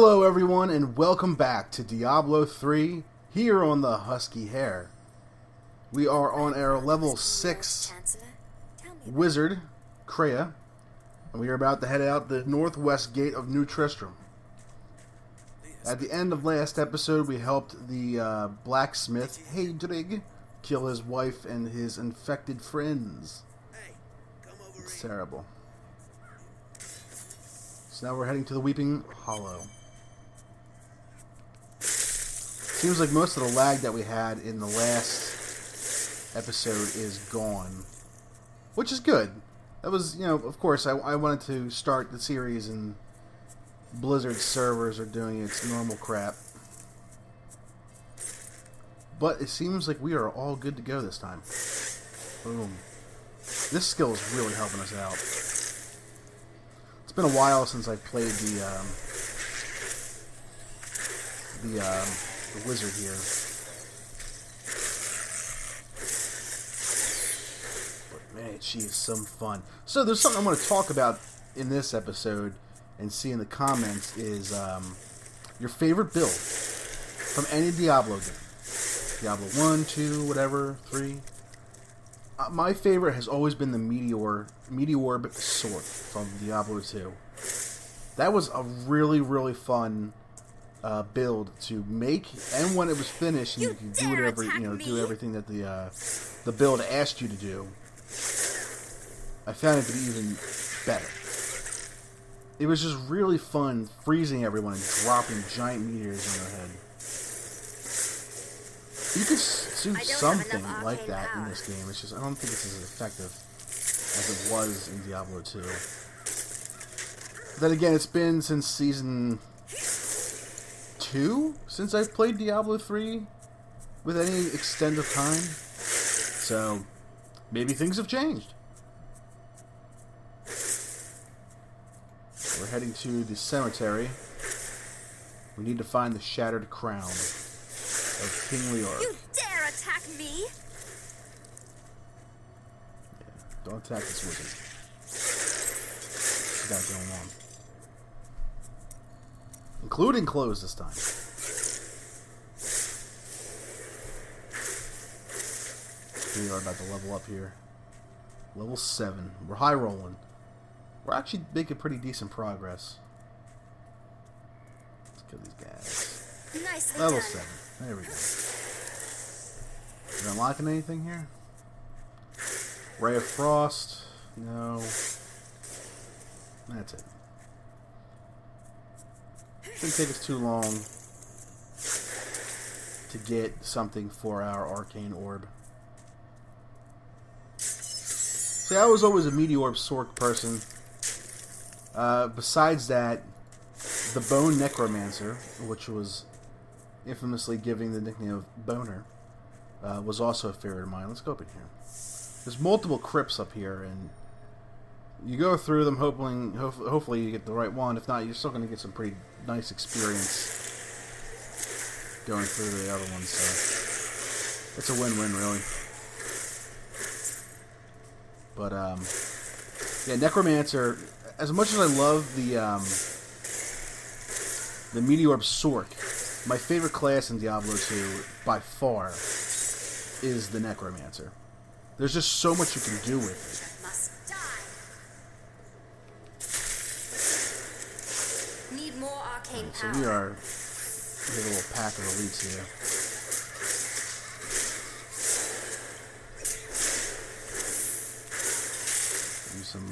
Hello, everyone, and welcome back to Diablo 3 here on the Husky Hair. We are on our level 6 wizard, Kreia, and we are about to head out the northwest gate of New Tristram. At the end of last episode, we helped the uh, blacksmith, Haedrig, kill his wife and his infected friends. It's terrible. So now we're heading to the Weeping Hollow. Seems like most of the lag that we had in the last episode is gone. Which is good. That was, you know, of course, I, I wanted to start the series and Blizzard servers are doing its normal crap. But it seems like we are all good to go this time. Boom. This skill is really helping us out. It's been a while since I played the um, the, um, the wizard here. But man, she is some fun. So there's something I want to talk about in this episode and see in the comments is um, your favorite build from any Diablo game. Diablo 1, 2, whatever, 3. Uh, my favorite has always been the Meteor Meteorb Sorc from Diablo 2. That was a really, really fun uh, build to make, and when it was finished, and you, you could do whatever you know, me. do everything that the uh, the build asked you to do. I found it to be even better. It was just really fun freezing everyone and dropping giant meteors on their head. You could do something like that power. in this game. It's just I don't think it's as effective as it was in Diablo 2. Then again, it's been since season two since I've played Diablo 3 with any extent of time. So maybe things have changed. We're heading to the cemetery. We need to find the shattered crown of King Leoric. You dare attack me? Yeah, don't attack this wizard. What's got going on? Including clothes this time. We are about to level up here. Level 7. We're high rolling. We're actually making pretty decent progress. Let's kill these guys. Nice Level 7. There we go. Are unlocking anything here? Ray of Frost? No. That's it. Shouldn't take us too long to get something for our arcane orb. See, I was always a Meteorb Sorc person. Uh, besides that, the Bone Necromancer, which was infamously giving the nickname of Boner, uh, was also a favorite of mine. Let's go up in here. There's multiple crypts up here, and you go through them, hoping ho hopefully you get the right one. If not, you're still going to get some pretty nice experience going through the other ones. So it's a win-win, really. But um, yeah, Necromancer as much as I love the um, the Meteorb Sorc, my favorite class in Diablo 2 by far is the Necromancer. There's just so much you can do with it. Need more arcane so we are we have a little pack of elites here. Do some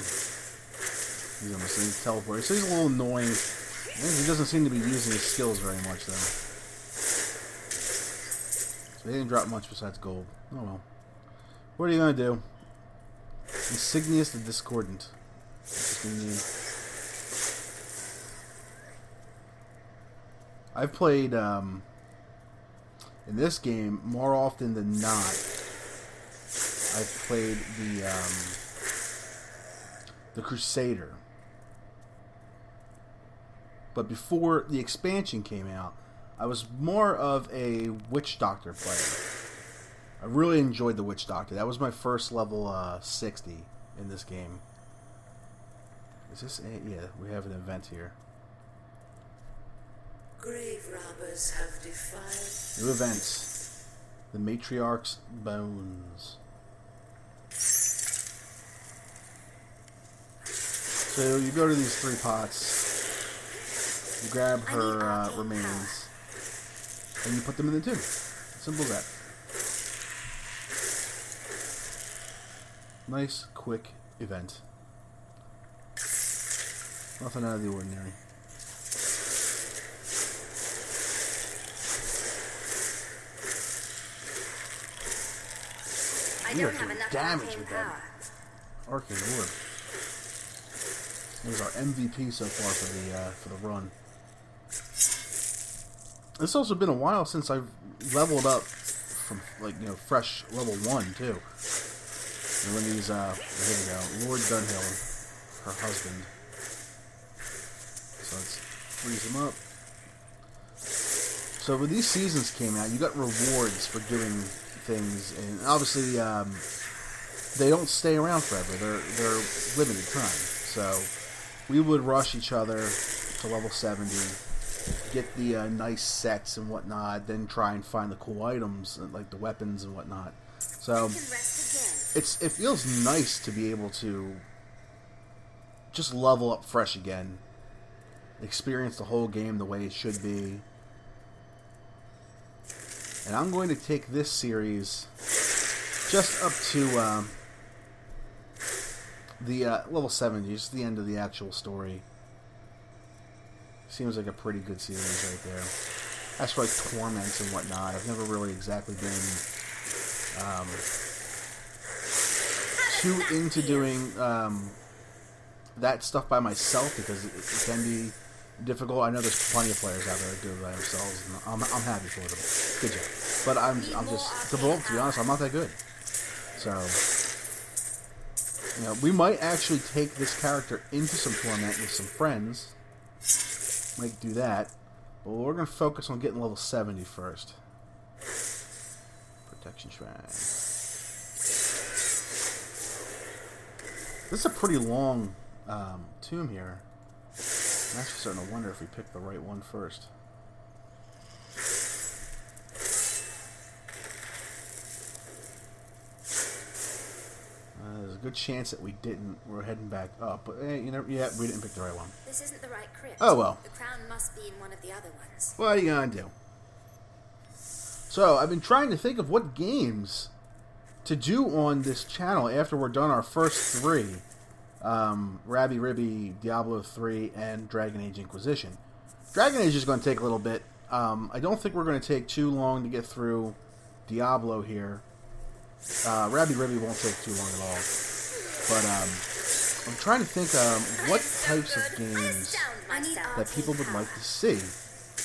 He's almost in teleport. So he's a little annoying. He doesn't seem to be using his skills very much, though. So he didn't drop much besides gold. Oh well. What are you gonna do? Insignius the Discordant. I've played um, in this game more often than not. I've played the um, the Crusader. But before the expansion came out, I was more of a Witch Doctor player. I really enjoyed the Witch Doctor. That was my first level uh, 60 in this game. Is this a, yeah? We have an event here. Grave robbers have defiled. New events. The Matriarch's Bones. So you go to these three pots, you grab her uh, remains, and you put them in the tomb. Simple as that. Nice, quick event. Nothing out of the ordinary. We are doing damage with that. Arcane Orb. He was our MVP so far for the uh, for the run. It's also been a while since I've leveled up from like you know fresh level one too. And when these uh here we go, Lord Dunhill, her husband. So let's freeze him up. So when these seasons came out, you got rewards for doing things, and obviously um, they don't stay around forever. They're they're limited time. So we would rush each other to level seventy, get the uh, nice sets and whatnot, then try and find the cool items and, like the weapons and whatnot. So I can rest it's it feels nice to be able to just level up fresh again, experience the whole game the way it should be. And I'm going to take this series just up to um, the uh, level 70, just the end of the actual story. Seems like a pretty good series right there. As for like torments and whatnot, I've never really exactly been um, too into doing um, that stuff by myself because it, it can be difficult. I know there's plenty of players out there that do it by themselves, and I'm, I'm happy for them. Good job. But I'm I'm just to, be- to be honest, I'm not that good. So you know, we might actually take this character into some torment with some friends. Might do that, but we're gonna focus on getting level 70 first. Protection shrine. This is a pretty long um, tomb here. I'm actually starting to wonder if we picked the right one first. Uh, there's a good chance that we didn't. We're heading back up, but eh, you know, yeah, we didn't pick the right one. This isn't the right crypt. Oh, well. The crown must be in one of the other ones. What are you gonna do? So I've been trying to think of what games to do on this channel after we're done our first three: um, Rabi-Ribi, Diablo three, and Dragon Age Inquisition. Dragon Age is going to take a little bit. Um, I don't think we're going to take too long to get through Diablo here. Uh, Rabi-Ribi won't take too long at all. But um, I'm trying to think um, what types of games that people would like to see.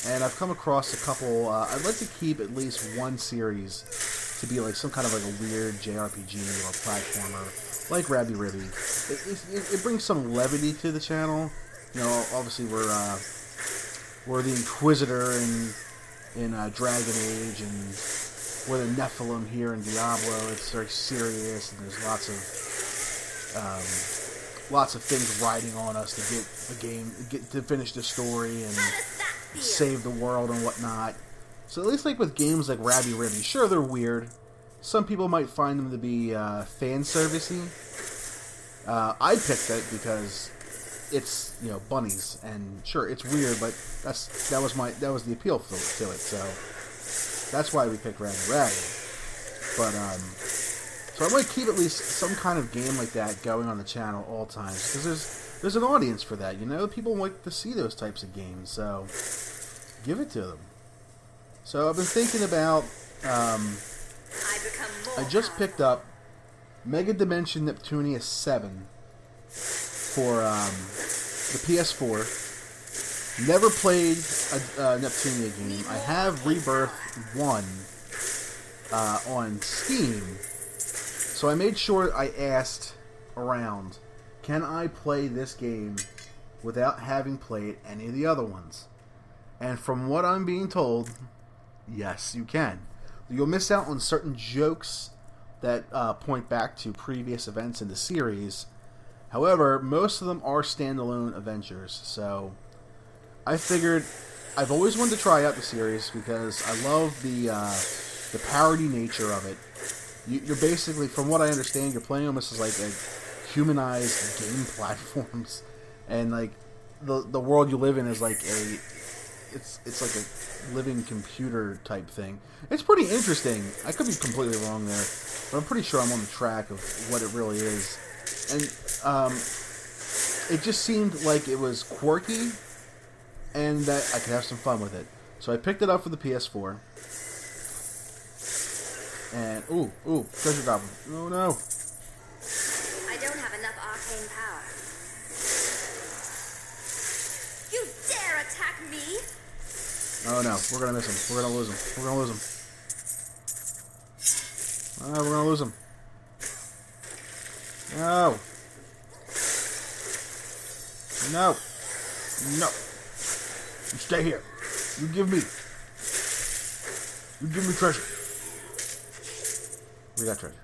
And I've come across a couple. Uh, I'd like to keep at least one series to be like some kind of like a weird JRPG or platformer, like Rabi-Ribi. It, it, it brings some levity to the channel. You know, obviously we're uh, we're the Inquisitor in in uh, Dragon Age, and we're the Nephilim here in Diablo. It's very serious, and there's lots of um, lots of things riding on us to get the game, get to finish the story, and How does that feel? save the world and whatnot. So at least like with games like Rabby Ribby, sure they're weird. Some people might find them to be uh, fan servicey. Uh, I picked it because it's you know bunnies, and sure it's weird, but that's that was my that was the appeal to, to it. So that's why we picked Rabby Rabby. But um, so I might keep at least some kind of game like that going on the channel all times because there's there's an audience for that. You know, people like to see those types of games. So give it to them. So I've been thinking about. Um, I just picked up Mega Dimension Neptunia 7 for um, the PS4. Never played a, a Neptunia game. I have Rebirth 1 uh, on Steam. So I made sure I asked around can I play this game without having played any of the other ones? And from what I'm being told, yes, you can. You'll miss out on certain jokes that uh, point back to previous events in the series. However, most of them are standalone adventures, so I figured I've always wanted to try out the series because I love the uh, the parody nature of it. You, you're basically, from what I understand, you're playing almost as like a humanized game platforms, and like the the world you live in is like a it's it's like a living computer type thing. It's pretty interesting. I could be completely wrong there, but I'm pretty sure I'm on the track of what it really is. And um, it just seemed like it was quirky, and that I could have some fun with it. So I picked it up for the PS4. And ooh, ooh, treasure goblin. Oh no. I don't have enough arcane power. You dare attack me? Oh no, we're gonna miss him. We're gonna lose him. We're gonna lose him. Oh, we're gonna lose him. No. No. No. You stay here. You give me. You give me treasure. We got treasure.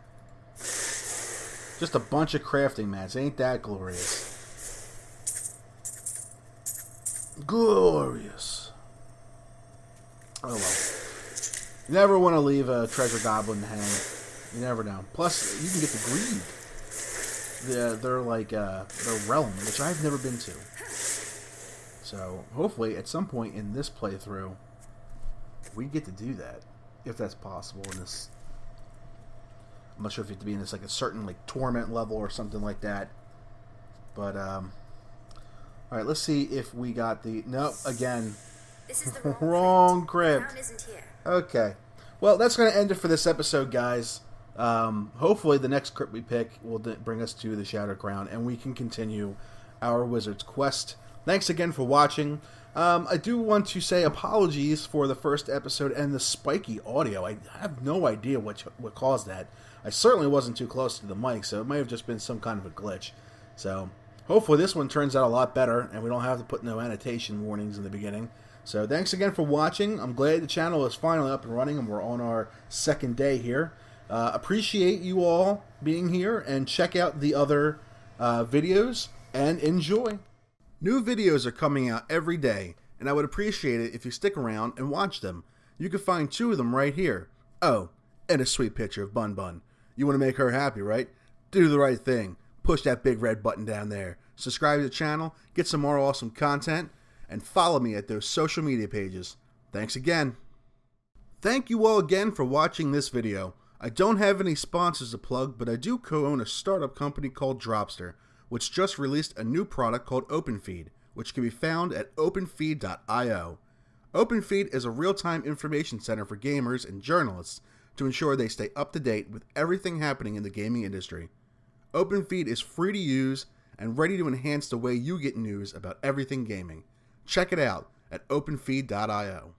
Just a bunch of crafting mats. Ain't that glorious? Glorious. Oh well. You never want to leave a treasure goblin hang. You never know. Plus, you can get the greed. The, they're like uh, their realm, which I've never been to. So hopefully, at some point in this playthrough, we get to do that, if that's possible. In this, I'm not sure if you have to be in this like a certain like torment level or something like that. But um, all right, let's see if we got the nope again. This is the wrong, Wrong crypt. crypt. Isn't here. Okay. Well, that's going to end it for this episode, guys. Um, hopefully, the next crypt we pick will d- bring us to the Shattered Crown, and we can continue our Wizard's Quest. Thanks again for watching. Um, I do want to say apologies for the first episode and the spiky audio. I have no idea what what caused that. I certainly wasn't too close to the mic, so it may have just been some kind of a glitch. So hopefully this one turns out a lot better, and we don't have to put no annotation warnings in the beginning. So thanks again for watching. I'm glad the channel is finally up and running, and we're on our second day here. Uh, appreciate you all being here, and check out the other uh, videos and enjoy. New videos are coming out every day, and I would appreciate it if you stick around and watch them. You can find two of them right here. Oh, and a sweet picture of Bun Bun. You want to make her happy, right? Do the right thing. Push that big red button down there. Subscribe to the channel, get some more awesome content, and follow me at those social media pages. Thanks again. Thank you all again for watching this video. I don't have any sponsors to plug, but I do co-own a startup company called Dropster, which just released a new product called OpenFeed, which can be found at openfeed.io. OpenFeed is a real-time information center for gamers and journalists to ensure they stay up to date with everything happening in the gaming industry. OpenFeed is free to use and ready to enhance the way you get news about everything gaming. Check it out at openfeed.io.